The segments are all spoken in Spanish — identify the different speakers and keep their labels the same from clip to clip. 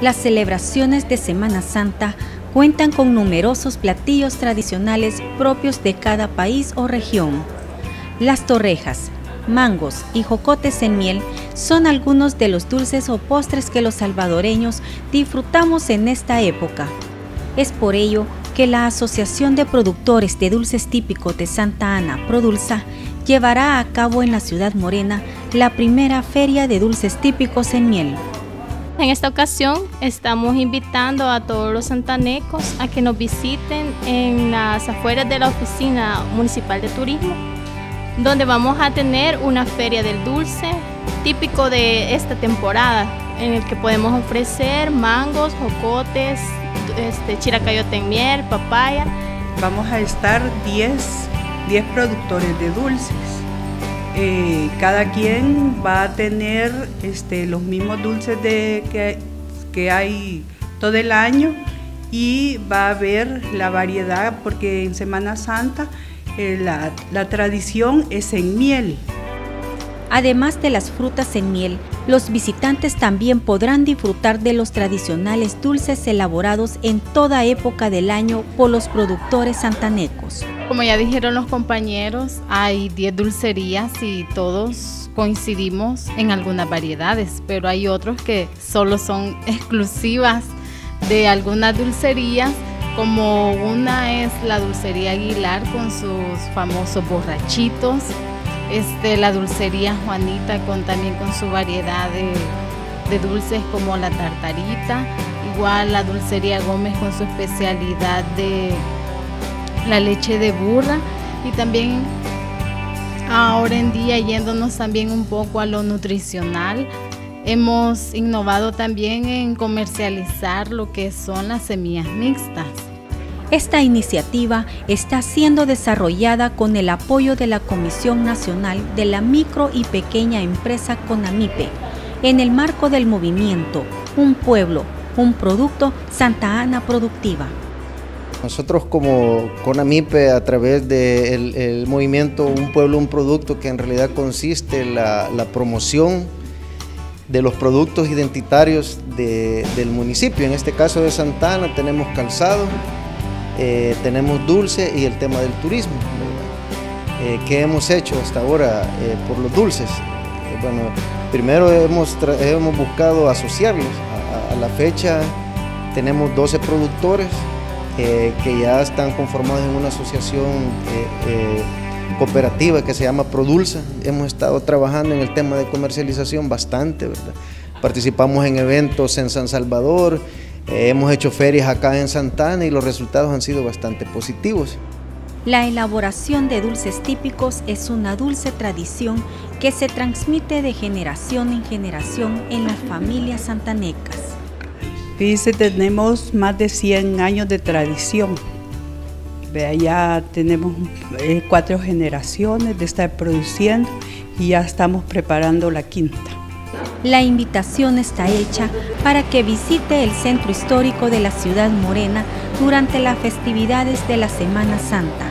Speaker 1: Las celebraciones de Semana Santa cuentan con numerosos platillos tradicionales propios de cada país o región. Las torrejas, mangos y jocotes en miel son algunos de los dulces o postres que los salvadoreños disfrutamos en esta época. Es por ello que la Asociación de Productores de Dulces Típicos de Santa Ana, Produlsa, llevará a cabo en la ciudad morena la primera feria de dulces típicos en miel.
Speaker 2: En esta ocasión estamos invitando a todos los santanecos a que nos visiten en las afueras de la Oficina Municipal de Turismo, donde vamos a tener una feria del dulce típico de esta temporada, en el que podemos ofrecer mangos, jocotes, este, chiracayote en miel, papaya.
Speaker 3: Vamos a estar 10, 10 productores de dulces. Eh, cada quien va a tener este, los mismos dulces de, que, que hay todo el año y va a haber la variedad porque en Semana Santa eh, la, la tradición es en miel.
Speaker 1: Además de las frutas en miel, los visitantes también podrán disfrutar de los tradicionales dulces elaborados en toda época del año por los productores santanecos.
Speaker 4: Como ya dijeron los compañeros, hay 10 dulcerías y todos coincidimos en algunas variedades, pero hay otros que solo son exclusivas de algunas dulcerías, como una es la dulcería Aguilar con sus famosos borrachitos, este, la dulcería Juanita con, también con su variedad de, de dulces como la tartarita, igual la dulcería Gómez con su especialidad de la leche de burra y también ahora en día yéndonos también un poco a lo nutricional, hemos innovado también en comercializar lo que son las semillas mixtas.
Speaker 1: Esta iniciativa está siendo desarrollada con el apoyo de la Comisión Nacional de la Micro y Pequeña Empresa CONAMIPE, en el marco del movimiento Un Pueblo, un Producto Santa Ana Productiva.
Speaker 5: Nosotros como CONAMIPE, a través del movimiento Un Pueblo, un Producto, que en realidad consiste en la, promoción de los productos identitarios del municipio, en este caso de Santa Ana tenemos calzado, eh, tenemos dulce y el tema del turismo. Eh, ¿Qué hemos hecho hasta ahora eh, por los dulces? bueno, primero hemos, hemos buscado asociarlos. A, la fecha tenemos 12 productores que ya están conformados en una asociación cooperativa que se llama Produlsa. Hemos estado trabajando en el tema de comercialización bastante, ¿verdad? Participamos en eventos en San Salvador, eh, hemos hecho ferias acá en Santana y los resultados han sido bastante positivos.
Speaker 1: La elaboración de dulces típicos es una dulce tradición que se transmite de generación en generación en las familias santanecas.
Speaker 3: Fíjense, tenemos más de 100 años de tradición. Vea, ya tenemos eh, cuatro generaciones de estar produciendo y ya estamos preparando la quinta.
Speaker 1: La invitación está hecha para que visite el centro histórico de la ciudad morena durante las festividades de la Semana Santa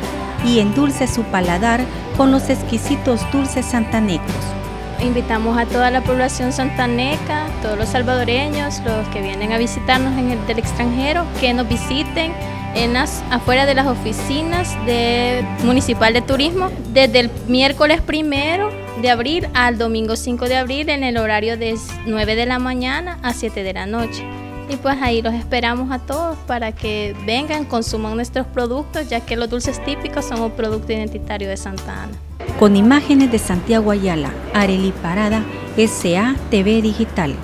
Speaker 1: y endulce su paladar con los exquisitos dulces santanecos.
Speaker 2: Invitamos a toda la población santaneca, todos los salvadoreños, los que vienen a visitarnos del extranjero, que nos visiten en las, afuera de las oficinas de, municipal de turismo desde el miércoles primero de abril al domingo 5 de abril en el horario de 9 de la mañana a 7 de la noche. Y pues ahí los esperamos a todos para que vengan, consuman nuestros productos, ya que los dulces típicos son un producto identitario de Santa Ana.
Speaker 1: Con imágenes de Santiago Ayala, Areli Parada, SA TV Digital.